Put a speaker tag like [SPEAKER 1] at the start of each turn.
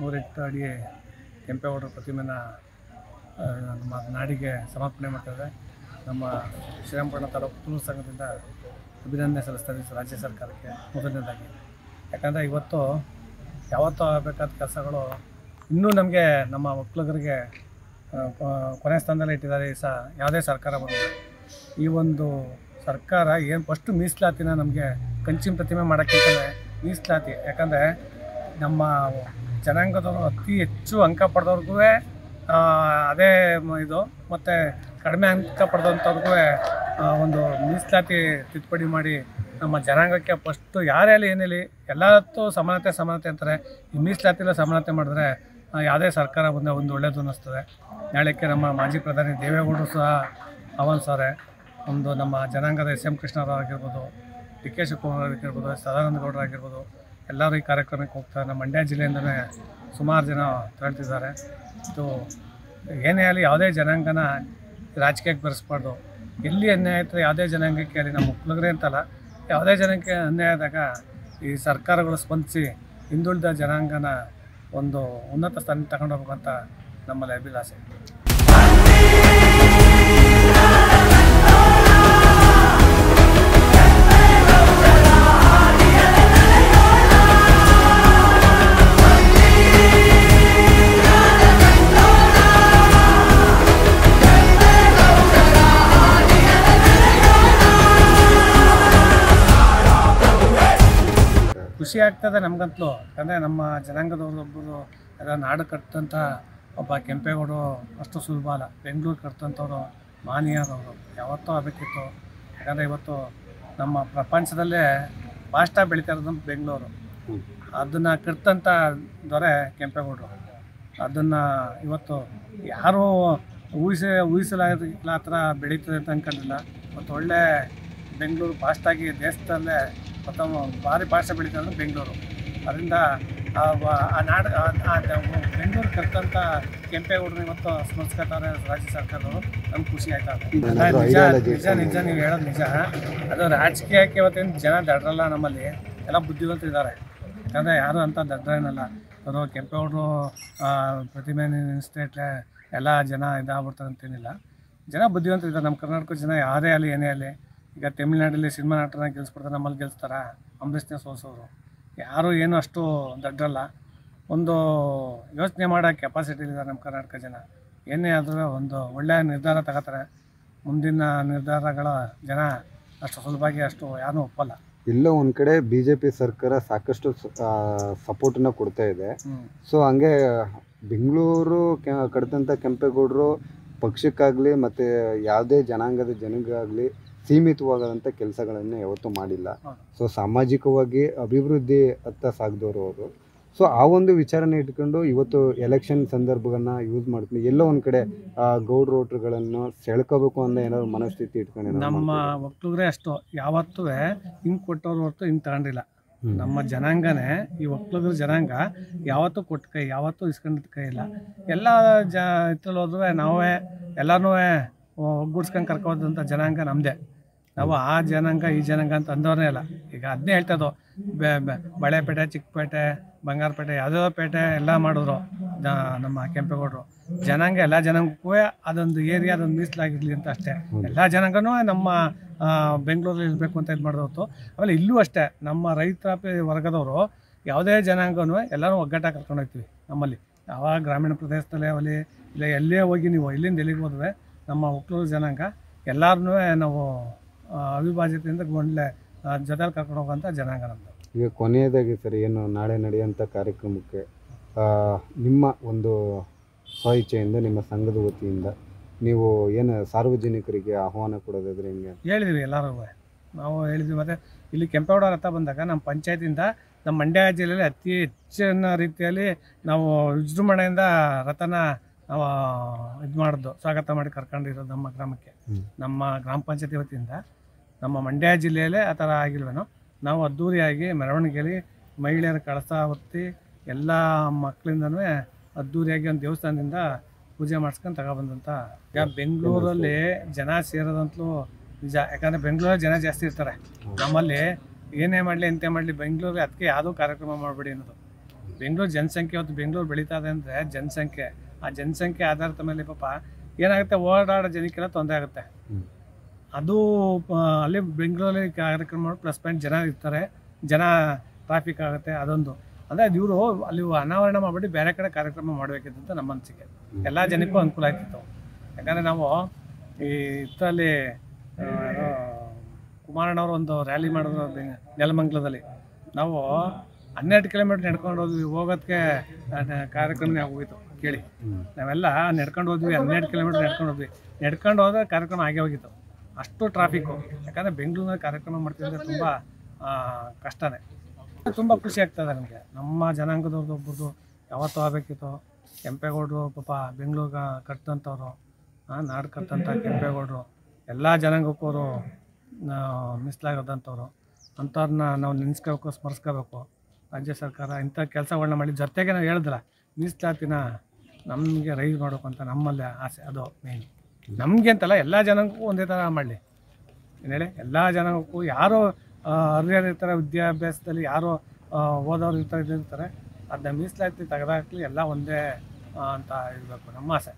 [SPEAKER 1] ನೂರೆಂಟು ಅಡಿ ಕೆಂಪೇಗೌಡರ ಪ್ರತಿಮೆನ ನಮ್ಮ ನಾಡಿಗೆ ಸಮರ್ಪಣೆ ಮಾಡ್ತಾರೆ ನಮ್ಮ ಶ್ರೀರಂಗಪಟ್ಟಣ ತಾಲೂಕು ತುಳು ಸಂಘದಿಂದ ಅಭಿನಂದನೆ ಸಲ್ಲಿಸ್ತಾರೆ ರಾಜ್ಯ ಸರ್ಕಾರಕ್ಕೆ ಮೊದಲನೇದಾಗಿ. ಯಾಕಂದರೆ ಇವತ್ತು ಯಾವತ್ತೂ ಆಗಬೇಕಾದ ಕೆಲಸಗಳು ಇನ್ನೂ ನಮಗೆ ನಮ್ಮ ಒಕ್ಕಲಿಗರಿಗೆ ಕೊನೆ ಸ್ಥಾನದಲ್ಲಿ ಇಟ್ಟಿದ್ದಾರೆ ಈ ಸಹ ಯಾವುದೇ ಸರ್ಕಾರ ಬಂದಿದೆ ಈ ಒಂದು ಸರ್ಕಾರ ಏನು ಫಸ್ಟು ಮೀಸಲಾತಿನ ನಮಗೆ ಕಂಚಿನ ಪ್ರತಿಮೆ ಮಾಡೋಕ್ಕಿಂತಲೇ ಮೀಸಲಾತಿ. ಯಾಕಂದರೆ ನಮ್ಮ ಜನಾಂಗದವರು ಅತಿ ಹೆಚ್ಚು ಅಂಕ ಪಡೆದವ್ರಿಗೂ ಅದೇ ಇದು. ಮತ್ತು ಕಡಿಮೆ ಅಂಕ ಪಡೆದಂಥವ್ರಿಗೂ ಒಂದು ಮೀಸಲಾತಿ ತಿದ್ದುಪಡಿ ಮಾಡಿ ನಮ್ಮ ಜನಾಂಗಕ್ಕೆ ಫಸ್ಟು ಯಾರೇ ಅಲ್ಲಿ ಏನೇಳಿ ಎಲ್ಲತ್ತೂ ಸಮಾನತೆ ಸಮಾನತೆ ಅಂತಾರೆ. ಈ ಮೀಸಲಾತಿಲ್ಲ ಸಮಾನತೆ ಮಾಡಿದ್ರೆ ಯಾವುದೇ ಸರ್ಕಾರ ಬಂದ ಒಂದು ಒಳ್ಳೆಯದು ಅನ್ನಿಸ್ತದೆ. ನಾಳೆಕ್ಕೆ ನಮ್ಮ ಮಾಜಿ ಪ್ರಧಾನಿ ದೇವೇಗೌಡರು ಸಹ ಆಹ್ವಾನಿಸವ್ರೆ ಒಂದು ನಮ್ಮ ಜನಾಂಗದ ಎಸ್ ಎಂ ಕೃಷ್ಣರಾವ್ ಆಗಿರ್ಬೋದು, ಡಿ ಕೆ ಶಿವಕುಮಾರ್ ಆಗಿರ್ಬೋದು, ಸದಾನಂದ ಗೌಡರು ಆಗಿರ್ಬೋದು ಎಲ್ಲರೂ ಈ ಕಾರ್ಯಕ್ರಮಕ್ಕೆ ಹೋಗ್ತಾರೆ ನಮ್ಮ ಮಂಡ್ಯ ಜಿಲ್ಲೆಯಿಂದಲೇ ಸುಮಾರು ಜನ ತೆರಳ್ತಿದ್ದಾರೆ. ಇದು ಏನೇ ಆಗಲಿ ಯಾವುದೇ ಜನಾಂಗನ ರಾಜಕೀಯಕ್ಕೆ ಬೆರೆಸ್ಬಾರ್ದು. ಎಲ್ಲಿ ಅನ್ಯಾಯ ಆಯ್ತು ಯಾವುದೇ ಜನಾಂಗಕ್ಕೆ ಅಲ್ಲಿ ನಮ್ಮ ಒಕ್ಕಲಿಗರೇ ಅಂತಲ್ಲ, ಯಾವುದೇ ಜನಕ್ಕೆ ಅನ್ಯಾಯ ಆದಾಗ ಈ ಸರ್ಕಾರಗಳು ಸ್ಪಂದಿಸಿ ಹಿಂದುಳಿದ ಜನಾಂಗನ ಒಂದು ಉನ್ನತ ಸ್ಥಾನ ತಗೊಂಡೋಗ್ಬೇಕಂತ ನಮ್ಮಲ್ಲಿ ಅಭಿಲಾಷೆ. ಖುಷಿ ಆಗ್ತದೆ ನಮಗಂತಲೂ ಯಾಕಂದರೆ ನಮ್ಮ ಜನಾಂಗದವ್ರು ಒಬ್ಬರು ಎಲ್ಲ ನಾಡು ಕಟ್ಟಂಥ ಒಬ್ಬ ಕೆಂಪೇಗೌಡರು ಅಷ್ಟು ಸುಲಭ ಅಲ್ಲ. ಬೆಂಗಳೂರು ಕಟ್ಟಂಥವ್ರು ಮಾನಿಯಾದವರು ಯಾವತ್ತೋ ಆಗಬೇಕಿತ್ತು. ಯಾಕಂದರೆ ಇವತ್ತು ನಮ್ಮ ಪ್ರಪಂಚದಲ್ಲೇ ಫಾಸ್ಟಾಗಿ ಬೆಳೀತಾ ಇರೋದು ಬೆಂಗಳೂರು. ಅದನ್ನು ಕಟ್ಟಂಥ ದೊರೆ ಕೆಂಪೇಗೌಡರು. ಅದನ್ನು ಇವತ್ತು ಯಾರೂ ಊಹಿಸಿ, ಊಹಿಸಲಾಗಿಲ್ಲ ಆ ಥರ ಬೆಳೀತದೆ ಅಂತ ಅಂದ್ಕೊಂಡಿಲ್ಲ ಮತ್ತು ಒಳ್ಳೆ ಬೆಂಗಳೂರು ಫಾಸ್ಟಾಗಿ ದೇಶದಲ್ಲೇ ಪ್ರಥಮ ಭಾರಿ ಭಾಷೆ ಬೆಳೀತಾ ಇರೋದು ಬೆಂಗಳೂರು. ಅದರಿಂದ ಆ ನಾಡ ಬೆಂಗಳೂರು ಕರ್ತಂಥ ಕೆಂಪೇಗೌಡರು ಇವತ್ತು ಸ್ಮರಿಸ್ಕೊತಾರೆ ರಾಜ್ಯ ಸರ್ಕಾರದವರು. ನಮ್ಗೆ ಖುಷಿ ಆಯ್ತಾ ನಿಜ ನಿಜ ನಿಜ ನೀವು ಹೇಳೋದು ನಿಜ. ಅದು ರಾಜಕೀಯಕ್ಕೆ ಇವತ್ತೇನು ಜನ ದಡ್ರಲ್ಲ ನಮ್ಮಲ್ಲಿ. ಎಲ್ಲ ಬುದ್ಧಿವಂತ ಇದ್ದಾರೆ. ಯಾಕಂದರೆ ಯಾರು ಅಂತ ದಡ್ರೇನಲ್ಲ ಅವರು ಕೆಂಪೇಗೌಡರು ಪ್ರತಿಮೆ ಇನ್ಸ್ಟೇಟ್ಲೆ ಎಲ್ಲ ಜನ ಇದಾಗ್ಬಿಡ್ತಾರೆ ಅಂತೇನಿಲ್ಲ. ಜನ ಬುದ್ಧಿವಂತರು ಇದ್ದಾರೆ. ನಮ್ಮ ಕರ್ನಾಟಕದ ಜನ ಯಾರೇ ಅಲ್ಲಿ ಏನೇ ಆಗಲಿ ಈಗ ತಮಿಳ್ನಾಡಲ್ಲಿ ಸಿನಿಮಾ ನಟನ ಗೆಲ್ಸ್ಬಿಡ್ತಾರೆ ನಮ್ಮಲ್ಲಿ ಗೆಲ್ಸ್ತಾರೆ? ಅಂಬರೀಷ್ನೇ ಸೋಸೋರು ಯಾರು ಏನು ಅಷ್ಟು ದಡ್ಡಲ್ಲ. ಒಂದು ಯೋಚನೆ ಮಾಡೋ ಕೆಪಾಸಿಟಿ ಇದೆ ನಮ್ಮ ಕರ್ನಾಟಕ ಜನ. ಏನೇ ಆದರೂ ಒಂದು ಒಳ್ಳೆಯ ನಿರ್ಧಾರ ತಗೋತಾರೆ. ಮುಂದಿನ ನಿರ್ಧಾರಗಳ ಜನ ಅಷ್ಟು ಸುಲಭವಾಗಿ ಅಷ್ಟು ಯಾರೂ ಒಪ್ಪಲ್ಲ.
[SPEAKER 2] ಇಲ್ಲ ಒಂದು ಕಡೆ ಬಿ ಜೆ ಪಿ ಸರ್ಕಾರ ಸಾಕಷ್ಟು ಸಪೋರ್ಟನ್ನ ಕೊಡ್ತಾ ಇದೆ. ಸೊ ಹಂಗೆ ಬೆಂಗಳೂರು ಕಡ್ದಂಥ ಕೆಂಪೇಗೌಡರು ಪಕ್ಷಕ್ಕಾಗಲಿ ಮತ್ತು ಯಾವುದೇ ಜನಾಂಗದ ಜನಗಾಗಲಿ ಸೀಮಿತವಾಗದಂಥ ಕೆಲಸಗಳನ್ನು ಯಾವತ್ತೂ ಮಾಡಿಲ್ಲ. ಸೊ ಸಾಮಾಜಿಕವಾಗಿ ಅಭಿವೃದ್ಧಿ ಅತ್ತ ಸಾಗಿದವರು ಅವರು. ಸೊ ಆ ಒಂದು ವಿಚಾರನ ಇಟ್ಕೊಂಡು ಇವತ್ತು ಎಲೆಕ್ಷನ್ ಸಂದರ್ಭಗಳನ್ನ ಯೂಸ್ ಮಾಡ್ತೀನಿ. ಎಲ್ಲೋ ಒಂದು ಕಡೆ ಆ, ಗೌಡ್ರ ಓಟ್ರುಗಳನ್ನು ಸೆಳ್ಕೋಬೇಕು ಅನ್ನೋ ಏನಾದ್ರು ಮನಸ್ಥಿತಿ ಇಟ್ಕೊಂಡು
[SPEAKER 1] ನಮ್ಮ. ಒಕ್ಕಲಿಗರೇ ಅಷ್ಟು. ಯಾವತ್ತೂ ಹಿಂಗೆ ಕೊಟ್ಟವ್ರು ಹೊರತು ಹಿಂಗೆ ತಗೊಂಡಿಲ್ಲ. ನಮ್ಮ ಜನಾಂಗನೇ ಈ ಒಕ್ಕಲಿಗರ ಜನಾಂಗ ಯಾವತ್ತೂ ಕೊಟ್ಟ ಕೈ ಯಾವತ್ತೂ ಇಸ್ಕೊಂಡಿದ್ದ ಕೈ ಇಲ್ಲ. ಎಲ್ಲ ಜ ಇದ್ರಲ್ಲಿ ಹೋದ್ರೆ ನಾವೇ ಎಲ್ಲನೂ ಒಗ್ಗೂಡ್ಸ್ಕೊಂಡು ಕರ್ಕೋದಂಥ ಜನಾಂಗ ನಮ್ಮದೇ ನಾವು ಆ ಜನಾಂಗ, ಈ ಜನಾಂಗ ಅಂತ ಅಂದವ್ರನ್ನೇ ಇಲ್ಲ ಈಗ ಅದನ್ನೇ ಹೇಳ್ತದೋ ಬೆ ಬಳೆಪೇಟೆ, ಚಿಕ್ಕಪೇಟೆ, ಬಂಗಾರಪೇಟೆ, ಯಾವುದೋ ಪೇಟೆ ಎಲ್ಲ ಮಾಡಿದ್ರು. ನಮ್ಮ ಕೆಂಪೇಗೌಡರು. ಜನಾಂಗ ಎಲ್ಲ ಜನಾಂಗಕ್ಕೂ ಅದೊಂದು ಏರಿಯಾ, ಅದೊಂದು ಮೀಸಲಾಗಿರಲಿ ಅಂತ ಅಷ್ಟೇ. ಎಲ್ಲ ಜನಾಂಗನೂ ನಮ್ಮ ಬೆಂಗಳೂರಲ್ಲಿ ಇರಬೇಕು ಅಂತ ಇದು ಮಾಡಿದ್ರು ಆಮೇಲೆ ಇಲ್ಲೂ ಅಷ್ಟೇ ನಮ್ಮ ರೈತಾಪಿ ವರ್ಗದವರು ಯಾವುದೇ ಜನಾಂಗನೂ ಎಲ್ಲರೂ ಒಗ್ಗಟ್ಟಾಗಿ ಕರ್ಕೊಂಡು ಹೋಗ್ತೀವಿ ನಮ್ಮಲ್ಲಿ. ಯಾವಾಗ ಗ್ರಾಮೀಣ ಪ್ರದೇಶದಲ್ಲೇ ಆಗಲಿ, ಇಲ್ಲ ಎಲ್ಲೇ ಹೋಗಿ ನೀವು ಇಲ್ಲಿಂದ ಎಲ್ಲಿಗೆ ಹೋದ್ರೆ ನಮ್ಮ ಒಕ್ಕಲು ಜನಾಂಗ ಎಲ್ಲರನ್ನೂ ನಾವು ಅವಿಭಾಜ್ಯತೆಯಿಂದ ಗೊಂಡ್ಲೆ ಜೊತೆಲಿ ಕರ್ಕೊಂಡು ಹೋಗೋಂಥ ಜನಾಂಗ ನಮ್ಮದು
[SPEAKER 2] ಈಗ ಕೊನೆಯದಾಗಿ ಸರ್ ಏನು ನಾಳೆ ನಡೆಯುವಂಥ ಕಾರ್ಯಕ್ರಮಕ್ಕೆ ನಿಮ್ಮ ಒಂದು ಸ್ವಇಚ್ಛೆಯಿಂದ ನಿಮ್ಮ ಸಂಘದ ವತಿಯಿಂದ ನೀವು ಏನು ಸಾರ್ವಜನಿಕರಿಗೆ ಆಹ್ವಾನ ಕೊಡೋದಾದ್ರೆ ಹಿಂಗೆ?
[SPEAKER 1] ಹೇಳಿದ್ವಿ ಎಲ್ಲರೂ. ನಾವು ಹೇಳಿದ್ವಿ ಮತ್ತು ಇಲ್ಲಿ ಕೆಂಪೇಗೌಡ ರಥ ಬಂದಾಗ ನಮ್ಮ ಪಂಚಾಯತಿಂದ ನಮ್ಮ ಮಂಡ್ಯ ಜಿಲ್ಲೆಯಲ್ಲಿ ಅತಿ ಹೆಚ್ಚಿನ ರೀತಿಯಲ್ಲಿ ನಾವು ವಿಜೃಂಭಣೆಯಿಂದ ರಥನ ಇದು ಮಾಡಿದ್ದು ಸ್ವಾಗತ ಮಾಡಿ ಕರ್ಕೊಂಡಿರೋದು ನಮ್ಮ ಗ್ರಾಮಕ್ಕೆ. ನಮ್ಮ ಗ್ರಾಮ ಪಂಚಾಯತಿ ವತಿಯಿಂದ. ನಮ್ಮ ಮಂಡ್ಯ ಜಿಲ್ಲೆಯಲ್ಲೇ ಆ ಥರ ಆಗಿಲ್ವೇನೋ? ನಾವು ಅದ್ದೂರಿಯಾಗಿ ಮೆರವಣಿಗೆಯಲ್ಲಿ ಮಹಿಳೆಯರ ಕಳಸ ಹೊತ್ತಿ ಎಲ್ಲ ಮಕ್ಕಳಿಂದನೂ ಅದ್ದೂರಿಯಾಗಿ ಒಂದು ದೇವಸ್ಥಾನದಿಂದ ಪೂಜೆ ಮಾಡಿಸ್ಕೊಂಡು ತಗೊಬಂದಂಥ ಈಗ ಬೆಂಗಳೂರಲ್ಲಿ ಜನ ಸೇರೋದಂತಲೂ ನಿಜ. ಯಾಕಂದರೆ ಬೆಂಗಳೂರಲ್ಲಿ ಜನ ಜಾಸ್ತಿ ಇರ್ತಾರೆ. ನಮ್ಮಲ್ಲಿ ಏನೇ ಮಾಡಲಿ ಎಂತೆ ಮಾಡಲಿ ಬೆಂಗಳೂರಲ್ಲಿ ಅದಕ್ಕೆ ಯಾವುದೂ ಕಾರ್ಯಕ್ರಮ ಮಾಡಬೇಡಿ ಅನ್ನೋದು. ಬೆಂಗಳೂರು ಜನಸಂಖ್ಯೆ ಇವತ್ತು ಬೆಂಗಳೂರು ಬೆಳೀತಾ ಇದೆ ಅಂದರೆ ಜನಸಂಖ್ಯೆ. ಆ ಜನಸಂಖ್ಯೆ ಆಧಾರದ ಮೇಲೆ ಪಾಪ ಏನಾಗುತ್ತೆ ಓಡಾಡೋ ಜನಕ್ಕೆಲ್ಲ ತೊಂದರೆ ಆಗುತ್ತೆ. ಅದು ಅಲ್ಲಿ ಬೆಂಗಳೂರಲ್ಲಿ ಕಾರ್ಯಕ್ರಮ ಮಾಡಿ ಪ್ಲಸ್ ಪಾಯಿಂಟ್ ಜನ ಇರ್ತಾರೆ. ಜನ ಟ್ರಾಫಿಕ್ ಆಗುತ್ತೆ ಅದೊಂದು. ಅಂದರೆ ಇವರು ಅಲ್ಲಿ ಅನಾವರಣ ಮಾಡಿಬಿಟ್ಟು ಬೇರೆ ಕಡೆ ಕಾರ್ಯಕ್ರಮ ಮಾಡಬೇಕಿತ್ತು ಅಂತ ನಮ್ಮ ಅನಿಸಿಕೆ. ಎಲ್ಲ ಜನಕ್ಕೂ ಅನುಕೂಲ ಆಗ್ತಿತ್ತು. ಯಾಕಂದರೆ ನಾವು ಈ ಇದರಲ್ಲಿ ಕುಮಾರಣ್ಣವರು ಒಂದು ರ್ಯಾಲಿ ಮಾಡಿದ್ರು ನೆಲಮಂಗಲದಲ್ಲಿ. ನಾವು ಹನ್ನೆರಡು ಕಿಲೋಮೀಟ್ರ್ ನಡ್ಕೊಂಡು ಹೋದ್ವಿ. ಹೋಗೋದಕ್ಕೆ ಕಾರ್ಯಕ್ರಮ ಆಗೋಗಿತ್ತು ಕೇಳಿ. ನಾವೆಲ್ಲ ನಡ್ಕೊಂಡು ಹೋದ್ವಿ, ಹನ್ನೆರಡು ಕಿಲೋಮೀಟ್ರ್ ನಡ್ಕೊಂಡು ಹೋದ್ವಿ. ನಡ್ಕೊಂಡು ಹೋದ್ರೆ ಕಾರ್ಯಕ್ರಮ ಆಗೇ ಹೋಗಿತ್ತು. ಅಷ್ಟು ಟ್ರಾಫಿಕ್ಕು ಯಾಕಂದರೆ ಬೆಂಗಳೂರಿನಲ್ಲಿ ಕಾರ್ಯಕ್ರಮ ಮಾಡ್ತಿದ್ರೆ ತುಂಬ ಕಷ್ಟನೇ. ತುಂಬ ಖುಷಿ ಆಗ್ತದೆ ನನಗೆ ನಮ್ಮ ಜನಾಂಗದವ್ರದ್ದು ಒಬ್ಬರದು ಯಾವತ್ತೂ ಆಗಬೇಕಿತ್ತು. ಕೆಂಪೇಗೌಡರು ಪಾಪ ಬೆಂಗಳೂರಿಗೆ ಕಟ್ಟಿದಂಥವ್ರು ನಾಡು ಕಟ್ಟಂಥ ಕೆಂಪೇಗೌಡರು, ಎಲ್ಲ ಜನಾಂಗಕ್ಕೂ ಅವರು ಮೀಸಲಾಗದಂಥವ್ರು. ಅಂಥವ್ರನ್ನ ನಾವು ನೆನೆಸ್ಕೋಬೇಕು, ಸ್ಮರಿಸ್ಕೋಬೇಕು. ರಾಜ್ಯ ಸರ್ಕಾರ ಇಂಥ ಕೆಲಸಗಳನ್ನ ಮಾಡಿ ಜೊತೆಗೆ ನಾವು ಹೇಳಿದ್ರೆ ಮೀಸಲಾತಿನ ನಮಗೆ ರೈಸ್ ಮಾಡಬೇಕು ಅಂತ ನಮ್ಮಲ್ಲಿ ಆಸೆ, ಅದು ಮೇನ್ ನಮಗೆ ಅಂತಲ್ಲ ಎಲ್ಲ ಜನಕ್ಕೂ ಒಂದೇ ಥರ ಮಾಡಲಿ. ಏನು ಹೇಳಿ, ಎಲ್ಲ ಜನಕ್ಕೂ ಯಾರೋ ಅರ್ಹರು ಇರ್ತಾರೆ ವಿದ್ಯಾಭ್ಯಾಸದಲ್ಲಿ ಯಾರೋ ಓದೋರು ಇರ್ತಾರೆ ಇರ್ತಾರೆ ಅದನ್ನ ಮೀಸಲಾತಿ ತೆಗೆದಾಕಲಿ ಎಲ್ಲ ಒಂದೇ ಅಂತ ಇರಬೇಕು, ನಮ್ಮ ಆಸೆ.